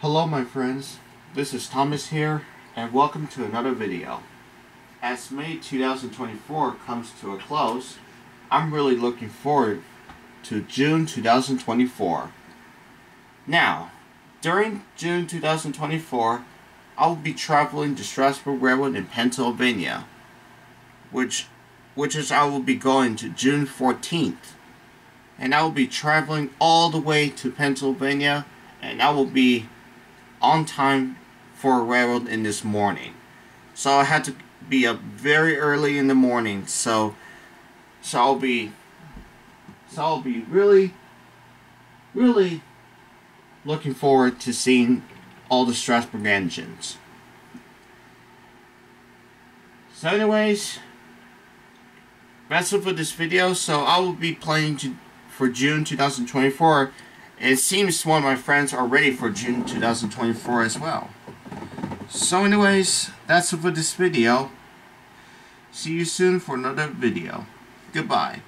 Hello my friends, this is Thomas here, and welcome to another video. As May 2024 comes to a close, I'm really looking forward to June 2024. Now, during June 2024, I will be traveling to Strasburg Railroad in Pennsylvania, which, which is I will be going to June 14th. And I will be traveling all the way to Pennsylvania, and I will be on time for a railroad in this morning. So I had to be up very early in the morning. So so I'll be so I'll be really really looking forward to seeing all the Strasburg engines. So anyways, that's it for this video. So I will be planning to for June 2024 it seems one of my friends are ready for June 2024 as well. So anyways, that's it for this video. See you soon for another video. Goodbye.